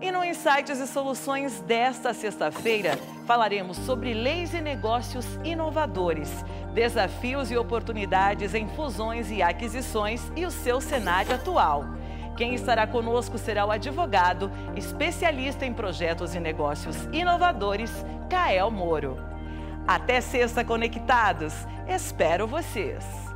E no Insights e Soluções desta sexta-feira, falaremos sobre leis e negócios inovadores, desafios e oportunidades em fusões e aquisições e o seu cenário atual. Quem estará conosco será o advogado, especialista em projetos e negócios inovadores, Kael Moro. Até sexta conectados. Espero vocês.